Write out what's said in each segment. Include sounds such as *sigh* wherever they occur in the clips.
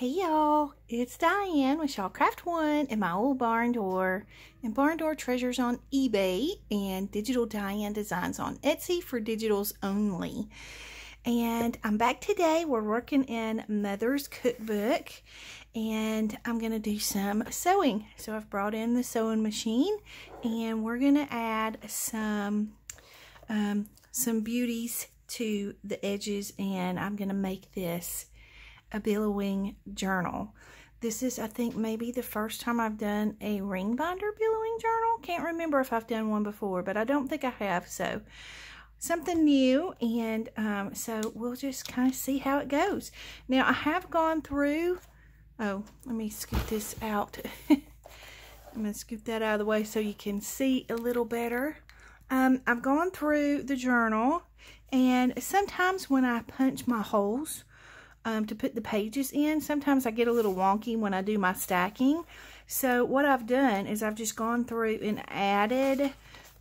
Hey y'all, it's Diane with Shawcraft One and my old barn door and barn door treasures on eBay and digital Diane designs on Etsy for digitals only. And I'm back today. We're working in Mother's Cookbook and I'm going to do some sewing. So I've brought in the sewing machine and we're going to add some um, some beauties to the edges and I'm going to make this a billowing journal. This is, I think, maybe the first time I've done a ring binder billowing journal. Can't remember if I've done one before, but I don't think I have. So, something new. And um, so, we'll just kind of see how it goes. Now, I have gone through... Oh, let me scoot this out. *laughs* I'm going to scoot that out of the way so you can see a little better. Um, I've gone through the journal, and sometimes when I punch my holes, um, to put the pages in. Sometimes I get a little wonky when I do my stacking. So what I've done is I've just gone through and added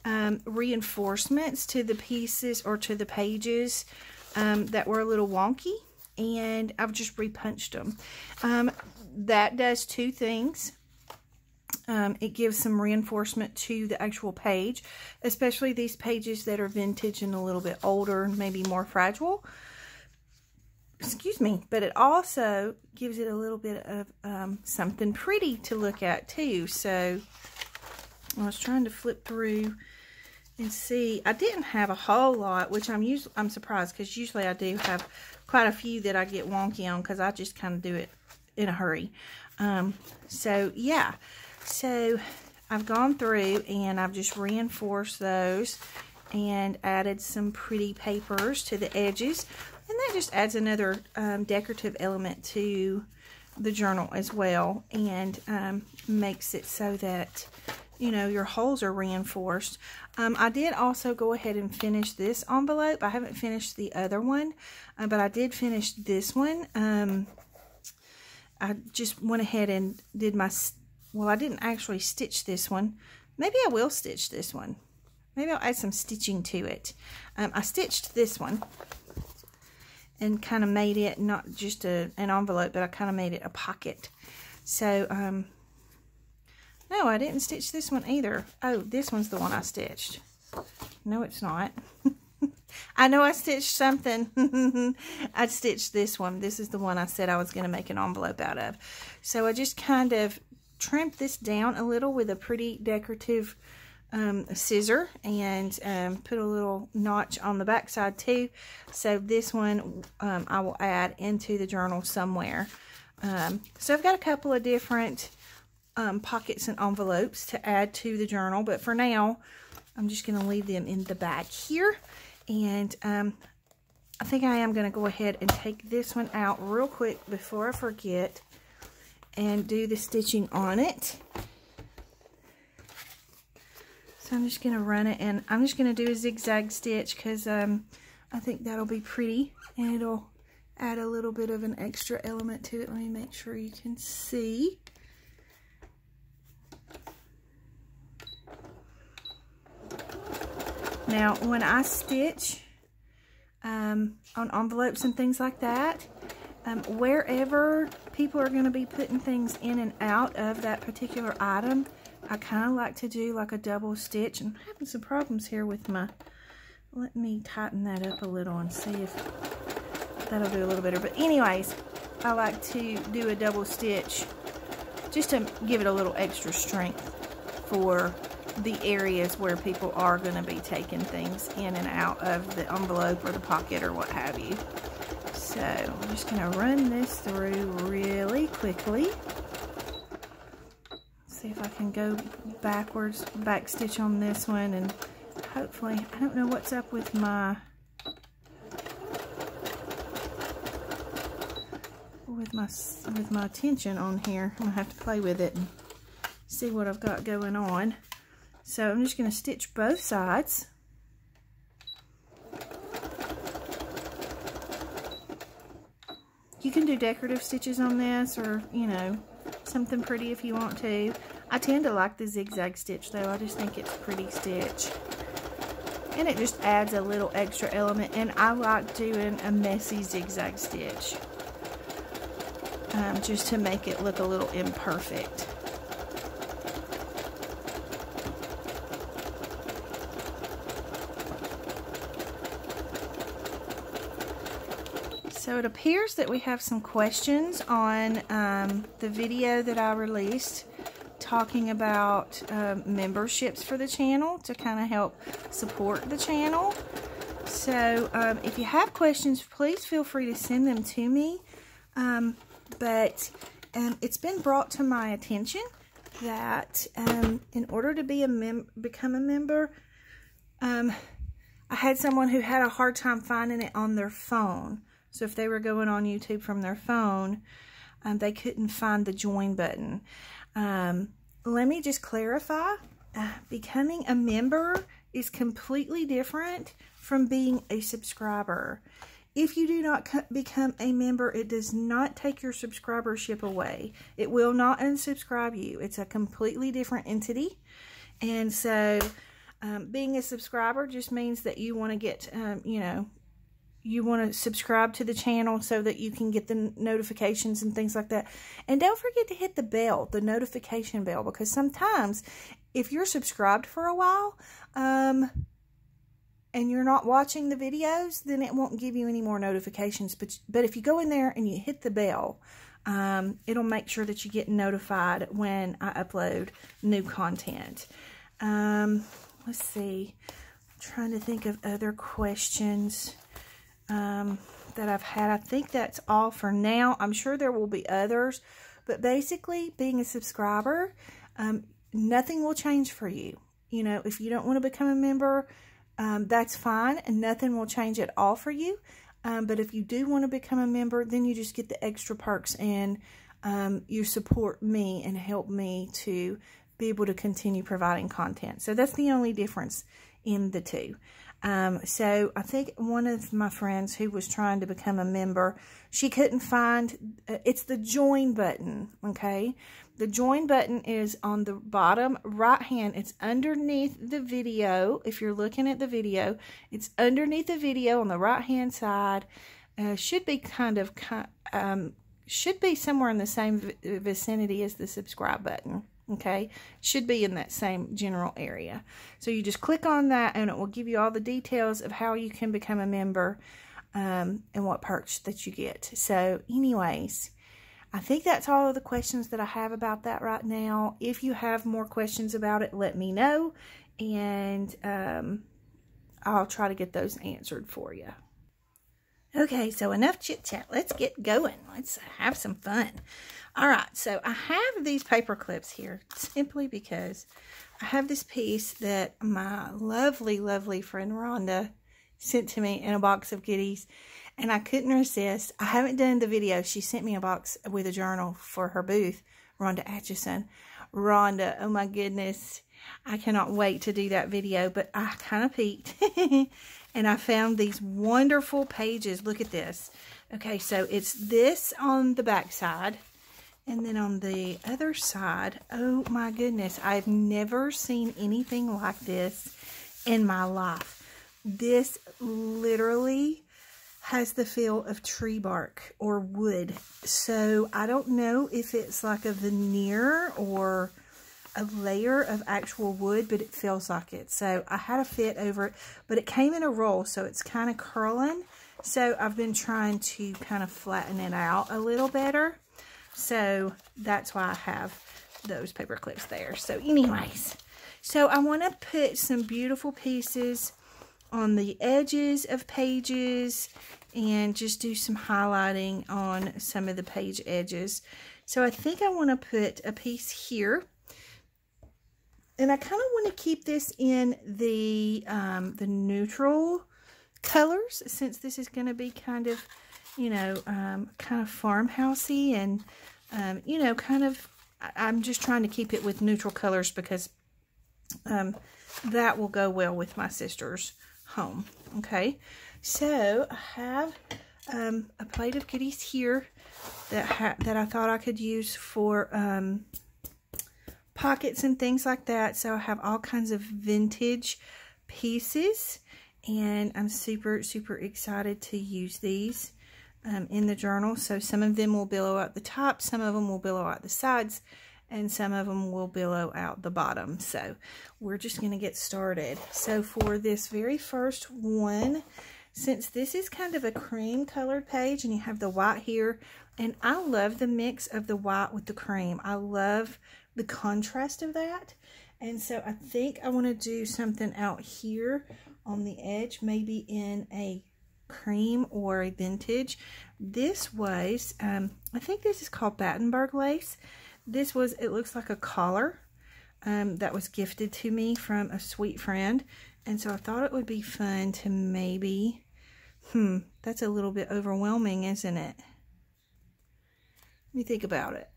um, reinforcements to the pieces or to the pages um, that were a little wonky. And I've just repunched them. Um, that does two things. Um, it gives some reinforcement to the actual page, especially these pages that are vintage and a little bit older, maybe more fragile excuse me, but it also gives it a little bit of um, something pretty to look at too. So I was trying to flip through and see. I didn't have a whole lot, which I'm usually I'm surprised because usually I do have quite a few that I get wonky on because I just kind of do it in a hurry. Um, so yeah, so I've gone through and I've just reinforced those and added some pretty papers to the edges. And that just adds another um, decorative element to the journal as well and um, makes it so that, you know, your holes are reinforced. Um, I did also go ahead and finish this envelope. I haven't finished the other one, uh, but I did finish this one. Um, I just went ahead and did my, well, I didn't actually stitch this one. Maybe I will stitch this one. Maybe I'll add some stitching to it. Um, I stitched this one and kind of made it not just a, an envelope, but I kind of made it a pocket. So, um, no, I didn't stitch this one either. Oh, this one's the one I stitched. No, it's not. *laughs* I know I stitched something. *laughs* I stitched this one. This is the one I said I was going to make an envelope out of. So I just kind of trimmed this down a little with a pretty decorative um, scissor and um, put a little notch on the back side too. So this one um, I will add into the journal somewhere. Um, so I've got a couple of different um, pockets and envelopes to add to the journal. But for now, I'm just going to leave them in the back here. And um, I think I am going to go ahead and take this one out real quick before I forget and do the stitching on it. So I'm just going to run it and I'm just going to do a zigzag stitch because um, I think that'll be pretty and it'll add a little bit of an extra element to it. Let me make sure you can see. Now, when I stitch um, on envelopes and things like that, um, wherever people are going to be putting things in and out of that particular item, I kind of like to do like a double stitch. I'm having some problems here with my, let me tighten that up a little and see if that'll do a little better. But anyways, I like to do a double stitch just to give it a little extra strength for the areas where people are going to be taking things in and out of the envelope or the pocket or what have you. So I'm just going to run this through really quickly see if I can go backwards, back stitch on this one, and hopefully, I don't know what's up with my, with my, with my tension on here. I'm gonna have to play with it and see what I've got going on. So I'm just gonna stitch both sides. You can do decorative stitches on this or, you know, something pretty if you want to. I tend to like the zigzag stitch though. I just think it's pretty stitch. And it just adds a little extra element. And I like doing a messy zigzag stitch. um, just to make it look a little imperfect. So it appears that we have some questions on um, the video that I released talking about um, memberships for the channel to kind of help support the channel. So um, if you have questions, please feel free to send them to me. Um, but um, it's been brought to my attention that um, in order to be a mem become a member, I had someone who had a hard time finding it on their phone. So if they were going on YouTube from their phone, um, they couldn't find the join button. Um, let me just clarify. Uh, becoming a member is completely different from being a subscriber. If you do not become a member, it does not take your subscribership away. It will not unsubscribe you. It's a completely different entity. And so um, being a subscriber just means that you want to get, um, you know, you want to subscribe to the channel so that you can get the notifications and things like that. And don't forget to hit the bell, the notification bell, because sometimes if you're subscribed for a while um, and you're not watching the videos, then it won't give you any more notifications. But, but if you go in there and you hit the bell, um, it'll make sure that you get notified when I upload new content. Um, let's see. I'm trying to think of other questions um, that I've had. I think that's all for now. I'm sure there will be others. But basically, being a subscriber, um, nothing will change for you. You know, if you don't want to become a member, um, that's fine. And nothing will change at all for you. Um, but if you do want to become a member, then you just get the extra perks and um, you support me and help me to be able to continue providing content. So that's the only difference in the two. Um, so I think one of my friends who was trying to become a member, she couldn't find, uh, it's the join button, okay? The join button is on the bottom right hand. It's underneath the video. If you're looking at the video, it's underneath the video on the right hand side. Uh, should be kind of, um, should be somewhere in the same vicinity as the subscribe button okay should be in that same general area. So you just click on that and it will give you all the details of how you can become a member um, and what perks that you get. So anyways I think that's all of the questions that I have about that right now. If you have more questions about it let me know and um, I'll try to get those answered for you okay so enough chit chat let's get going. Let's have some fun all right, so I have these paper clips here simply because I have this piece that my lovely, lovely friend Rhonda sent to me in a box of goodies, and I couldn't resist. I haven't done the video. She sent me a box with a journal for her booth, Rhonda Atchison. Rhonda, oh my goodness, I cannot wait to do that video, but I kind of peeked, *laughs* and I found these wonderful pages. Look at this. Okay, so it's this on the back side and then on the other side, oh my goodness, I've never seen anything like this in my life. This literally has the feel of tree bark or wood. So I don't know if it's like a veneer or a layer of actual wood, but it feels like it. So I had a fit over it, but it came in a roll, so it's kind of curling. So I've been trying to kind of flatten it out a little better. So that's why I have those paper clips there. So anyways, so I want to put some beautiful pieces on the edges of pages and just do some highlighting on some of the page edges. So I think I want to put a piece here. And I kind of want to keep this in the, um, the neutral colors since this is going to be kind of you know, um, kind of farmhousey and, um, you know, kind of, I'm just trying to keep it with neutral colors because um, that will go well with my sister's home. Okay, so I have um, a plate of goodies here that that I thought I could use for um, pockets and things like that. So I have all kinds of vintage pieces and I'm super, super excited to use these. Um, in the journal. So some of them will billow out the top, some of them will billow out the sides, and some of them will billow out the bottom. So we're just going to get started. So for this very first one, since this is kind of a cream colored page and you have the white here, and I love the mix of the white with the cream. I love the contrast of that. And so I think I want to do something out here on the edge, maybe in a cream or a vintage. This was, um, I think this is called Battenberg lace. This was, it looks like a collar um, that was gifted to me from a sweet friend. And so I thought it would be fun to maybe, hmm, that's a little bit overwhelming, isn't it? Let me think about it.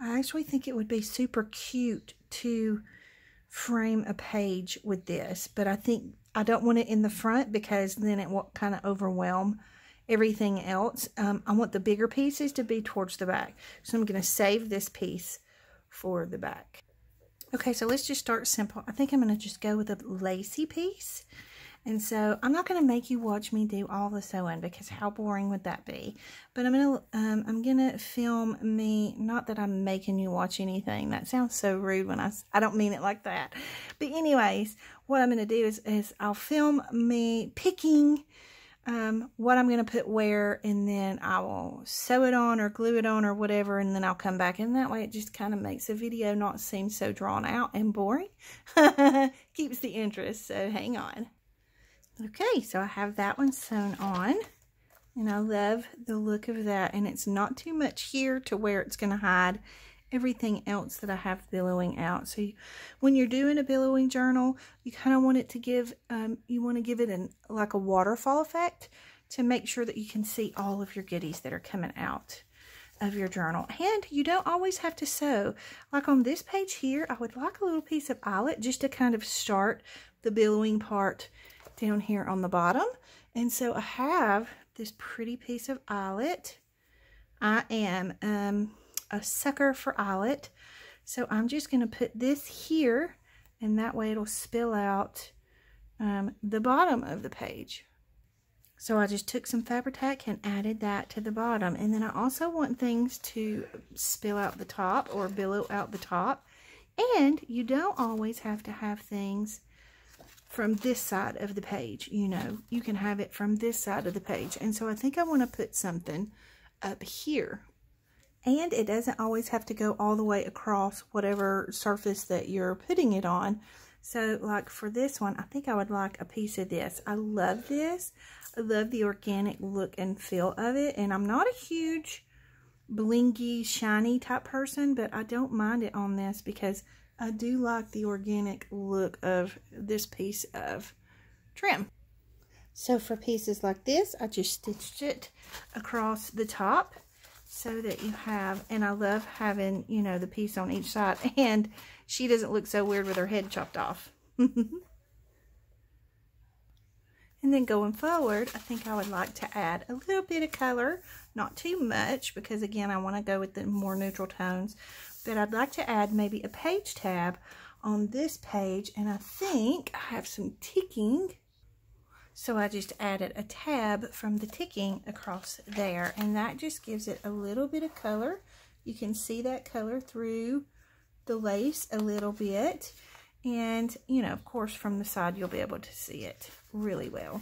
I actually think it would be super cute to frame a page with this, but I think I don't want it in the front because then it will kind of overwhelm everything else. Um, I want the bigger pieces to be towards the back. So I'm going to save this piece for the back. Okay, so let's just start simple. I think I'm going to just go with a lacy piece. And so I'm not going to make you watch me do all the sewing because how boring would that be? But I'm going to um, I'm going to film me. Not that I'm making you watch anything. That sounds so rude when I I don't mean it like that. But anyways, what I'm going to do is is I'll film me picking um, what I'm going to put where, and then I will sew it on or glue it on or whatever, and then I'll come back. And that way it just kind of makes the video not seem so drawn out and boring. *laughs* Keeps the interest, so hang on. Okay, so I have that one sewn on. And I love the look of that. And it's not too much here to where it's going to hide everything else that I have billowing out. So you, when you're doing a billowing journal, you kind of want it to give, um, you want to give it an like a waterfall effect to make sure that you can see all of your goodies that are coming out of your journal. And you don't always have to sew. Like on this page here, I would like a little piece of eyelet just to kind of start the billowing part down here on the bottom. And so I have this pretty piece of eyelet. I am um, a sucker for eyelet. So I'm just going to put this here and that way it'll spill out um, the bottom of the page. So I just took some Fabri-Tac and added that to the bottom. And then I also want things to spill out the top or billow out the top. And you don't always have to have things from this side of the page, you know. You can have it from this side of the page. And so I think I want to put something up here. And it doesn't always have to go all the way across whatever surface that you're putting it on. So like for this one, I think I would like a piece of this. I love this. I love the organic look and feel of it. And I'm not a huge blingy, shiny type person, but I don't mind it on this because I do like the organic look of this piece of trim. So for pieces like this, I just stitched it across the top so that you have, and I love having, you know, the piece on each side. *laughs* And she doesn't look so weird with her head chopped off. *laughs* and then going forward, I think I would like to add a little bit of color, not too much, because again, I want to go with the more neutral tones but I'd like to add maybe a page tab on this page and I think I have some ticking. So I just added a tab from the ticking across there and that just gives it a little bit of color. You can see that color through the lace a little bit and you know of course from the side you'll be able to see it really well.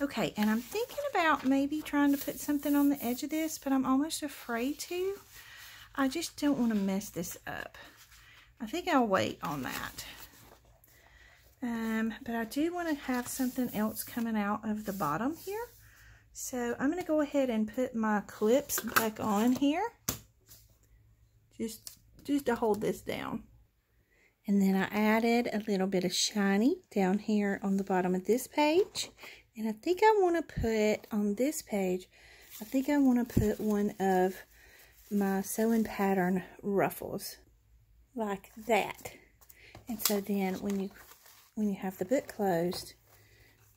Okay and I'm thinking about maybe trying to put something on the edge of this but I'm almost afraid to I just don't want to mess this up. I think I'll wait on that. Um, but I do want to have something else coming out of the bottom here. So I'm going to go ahead and put my clips back on here. Just, just to hold this down. And then I added a little bit of shiny down here on the bottom of this page. And I think I want to put on this page, I think I want to put one of my sewing pattern ruffles like that. And so then when you when you have the book closed,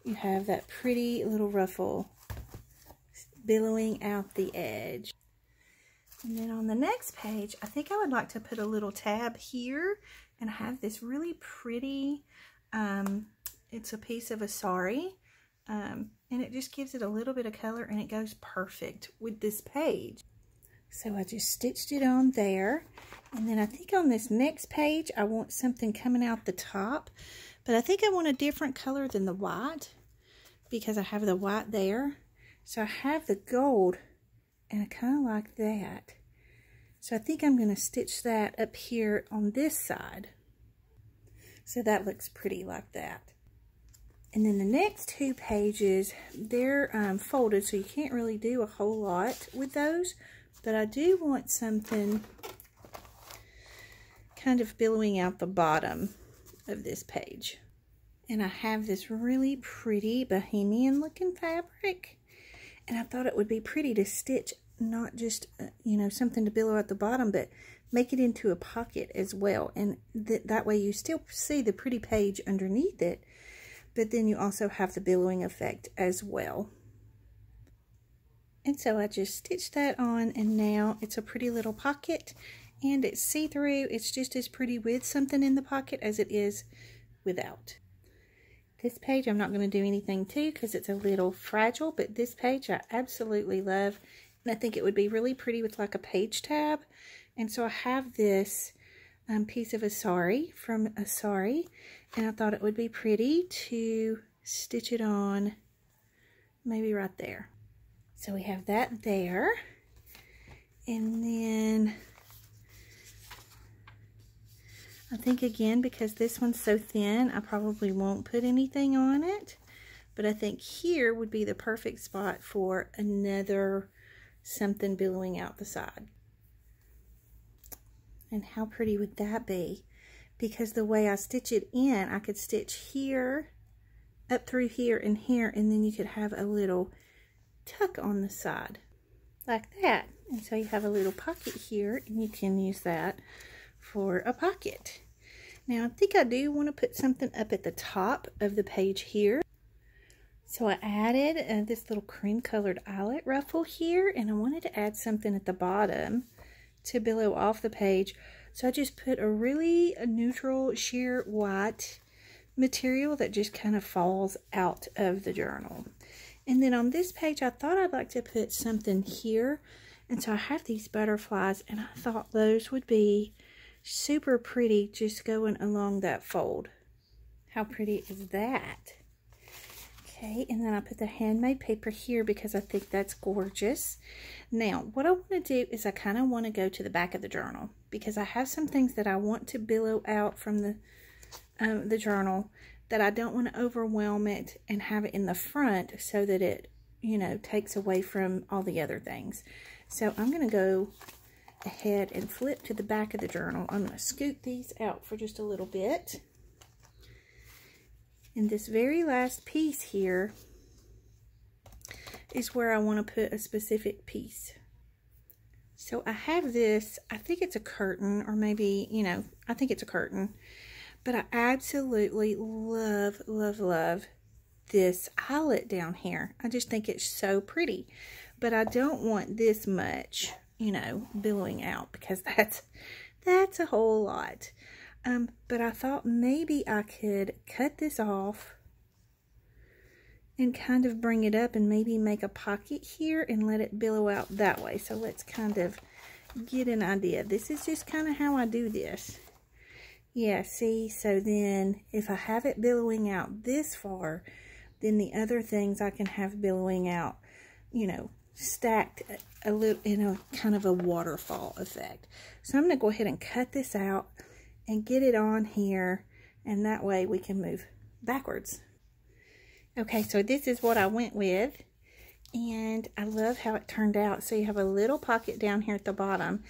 you have that pretty little ruffle billowing out the edge. And then on the next page, I think I would like to put a little tab here and I have this really pretty, um, it's a piece of a sari. Um, and it just gives it a little bit of color and it goes perfect with this page. So I just stitched it on there. And then I think on this next page, I want something coming out the top. But I think I want a different color than the white because I have the white there. So I have the gold and I kind of like that. So I think I'm going to stitch that up here on this side. So that looks pretty like that. And then the next two pages, they're um, folded, so you can't really do a whole lot with those. But I do want something kind of billowing out the bottom of this page. And I have this really pretty bohemian looking fabric. And I thought it would be pretty to stitch not just, uh, you know, something to billow at the bottom, but make it into a pocket as well. And th that way you still see the pretty page underneath it, but then you also have the billowing effect as well. And so I just stitched that on and now it's a pretty little pocket and it's see-through. It's just as pretty with something in the pocket as it is without. This page I'm not going to do anything to because it's a little fragile, but this page I absolutely love. And I think it would be really pretty with like a page tab. And so I have this um, piece of a sari from a sari. And I thought it would be pretty to stitch it on maybe right there. So we have that there. And then I think again, because this one's so thin, I probably won't put anything on it. But I think here would be the perfect spot for another something billowing out the side. And how pretty would that be? Because the way I stitch it in, I could stitch here, up through here and here, and then you could have a little tuck on the side like that. And so you have a little pocket here and you can use that for a pocket. Now I think I do want to put something up at the top of the page here. So I added uh, this little cream colored eyelet ruffle here and I wanted to add something at the bottom to billow off the page. So I just put a really neutral sheer white material that just kind of falls out of the journal. And then on this page, I thought I'd like to put something here. And so I have these butterflies, and I thought those would be super pretty just going along that fold. How pretty is that? Okay, and then I put the handmade paper here because I think that's gorgeous. Now, what I want to do is I kind of want to go to the back of the journal because I have some things that I want to billow out from the um, the journal that I don't want to overwhelm it and have it in the front so that it, you know, takes away from all the other things. So I'm going to go ahead and flip to the back of the journal. I'm going to scoot these out for just a little bit. And this very last piece here is where I want to put a specific piece. So I have this, I think it's a curtain or maybe, you know, I think it's a curtain. But I absolutely love, love, love this eyelet down here. I just think it's so pretty. But I don't want this much, you know, billowing out because *laughs* that's that's a whole lot. Um, but I thought maybe I could cut this off and kind of bring it up and maybe make a pocket here and let it billow out that way. So let's kind of get an idea. This is just kind of how I do this. Yeah, see, so then if I have it billowing out this far, then the other things I can have billowing out, you know, stacked a little in a kind of a waterfall effect. So I'm going to go ahead and cut this out and get it on here, and that way we can move backwards. Okay, so this is what I went with, and I love how it turned out. So you have a little pocket down here at the bottom.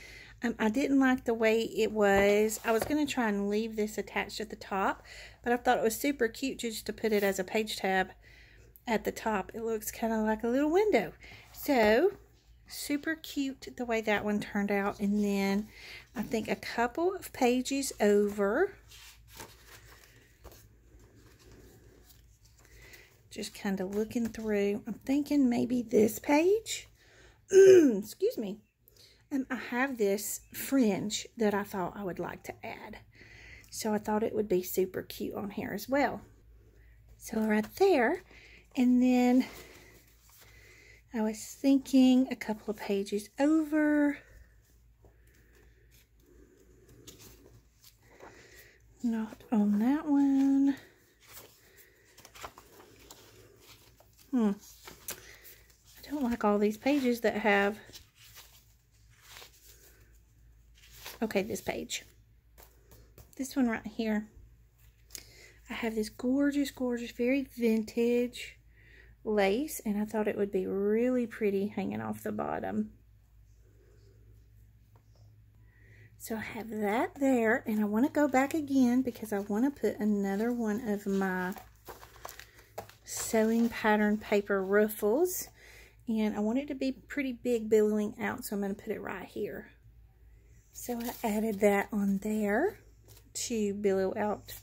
Um, I didn't like the way it was. I was going to try and leave this attached at the top, but I thought it was super cute just to put it as a page tab at the top. It looks kind of like a little window. So, super cute the way that one turned out. And then I think a couple of pages over, just kind of looking through. I'm thinking maybe this page. *clears throat* Excuse me. And I have this fringe that I thought I would like to add. So I thought it would be super cute on here as well. So right there. And then I was thinking a couple of pages over. Not on that one. Hmm. I don't like all these pages that have... Okay, this page. This one right here. I have this gorgeous, gorgeous, very vintage lace, and I thought it would be really pretty hanging off the bottom. So I have that there, and I want to go back again because I want to put another one of my sewing pattern paper ruffles. And I want it to be pretty big billowing out, so I'm going to put it right here. So I added that on there to billow out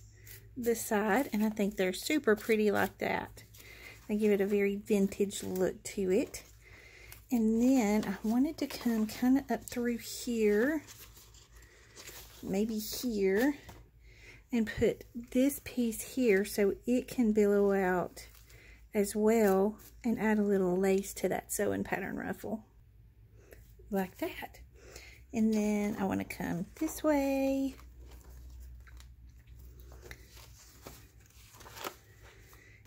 the side, and I think they're super pretty like that. They give it a very vintage look to it. And then I wanted to come kind of up through here, maybe here, and put this piece here so it can billow out as well and add a little lace to that sewing pattern ruffle like that. And then I want to come this way.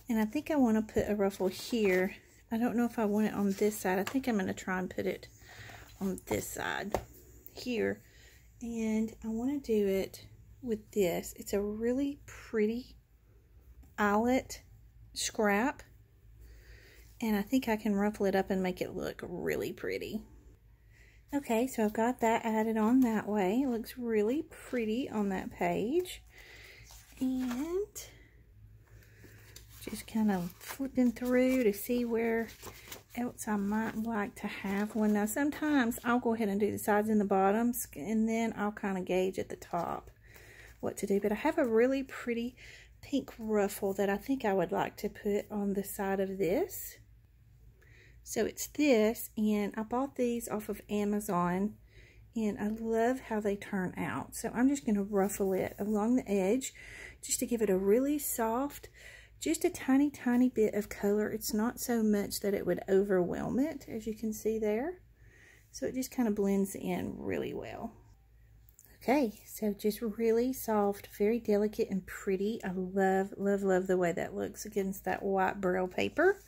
And I think I want to put a ruffle here. I don't know if I want it on this side. I think I'm going to try and put it on this side here. And I want to do it with this. It's a really pretty eyelet scrap and I think I can ruffle it up and make it look really pretty. Okay, so I've got that added on that way. It looks really pretty on that page. And just kind of flipping through to see where else I might like to have one. Now, sometimes I'll go ahead and do the sides and the bottoms, and then I'll kind of gauge at the top what to do. But I have a really pretty pink ruffle that I think I would like to put on the side of this. So it's this, and I bought these off of Amazon, and I love how they turn out. So I'm just going to ruffle it along the edge just to give it a really soft, just a tiny, tiny bit of color. It's not so much that it would overwhelm it, as you can see there. So it just kind of blends in really well. Okay, so just really soft, very delicate and pretty. I love, love, love the way that looks against that white braille paper.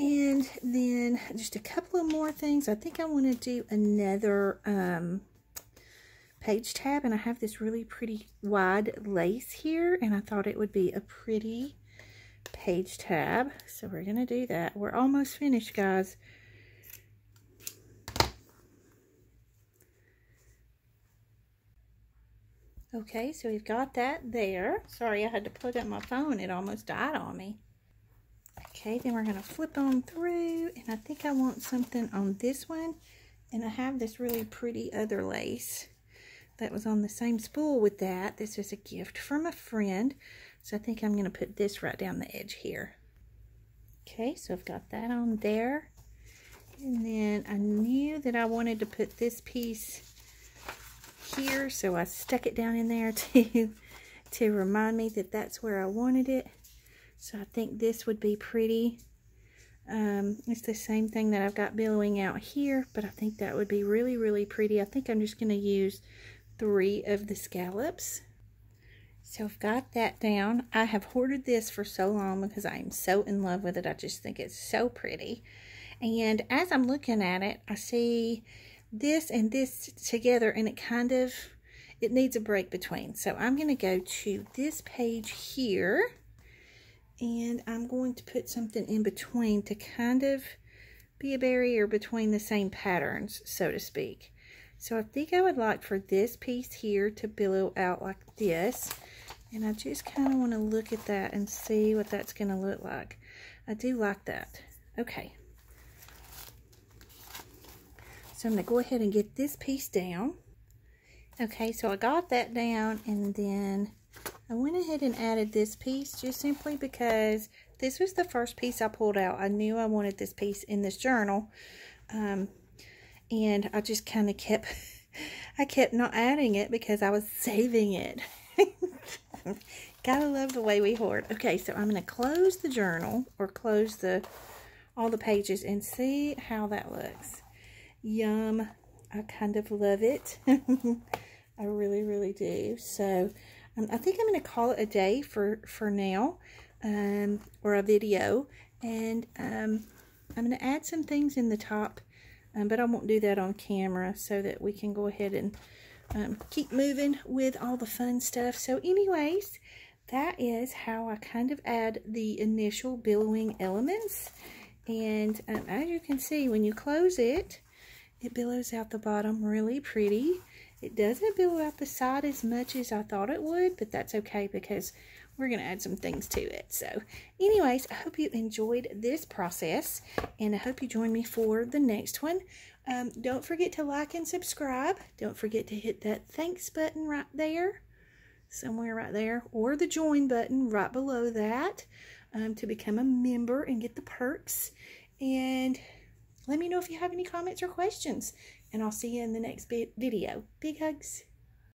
And then just a couple of more things. I think I want to do another um, page tab. And I have this really pretty wide lace here. And I thought it would be a pretty page tab. So we're going to do that. We're almost finished, guys. Okay, so we've got that there. Sorry, I had to plug up my phone. It almost died on me. Okay, then we're going to flip on through, and I think I want something on this one. And I have this really pretty other lace that was on the same spool with that. This is a gift from a friend. So I think I'm going to put this right down the edge here. Okay, so I've got that on there. And then I knew that I wanted to put this piece here, so I stuck it down in there *laughs* to, to remind me that that's where I wanted it. So I think this would be pretty. Um, it's the same thing that I've got billowing out here, but I think that would be really, really pretty. I think I'm just going to use three of the scallops. So I've got that down. I have hoarded this for so long because I am so in love with it. I just think it's so pretty. And as I'm looking at it, I see this and this together and it kind of, it needs a break between. So I'm going to go to this page here and I'm going to put something in between to kind of be a barrier between the same patterns, so to speak. So I think I would like for this piece here to billow out like this. And I just kind of want to look at that and see what that's going to look like. I do like that. Okay. So I'm going to go ahead and get this piece down. Okay, so I got that down and then I went ahead and added this piece just simply because this was the first piece I pulled out. I knew I wanted this piece in this journal. Um, and I just kind of kept, *laughs* I kept not adding it because I was saving it. *laughs* Gotta love the way we hoard. Okay, so I'm going to close the journal or close the all the pages and see how that looks. Yum. I kind of love it. *laughs* I really, really do. So um, I think I'm going to call it a day for, for now um, or a video. And um, I'm going to add some things in the top, um, but I won't do that on camera so that we can go ahead and um, keep moving with all the fun stuff. So anyways, that is how I kind of add the initial billowing elements. And um, as you can see, when you close it, it billows out the bottom really pretty. It doesn't billow out the side as much as I thought it would, but that's okay because we're going to add some things to it. So anyways, I hope you enjoyed this process and I hope you join me for the next one. Um, don't forget to like and subscribe. Don't forget to hit that thanks button right there, somewhere right there, or the join button right below that um, to become a member and get the perks. And let me know if you have any comments or questions. And I'll see you in the next video. Big hugs.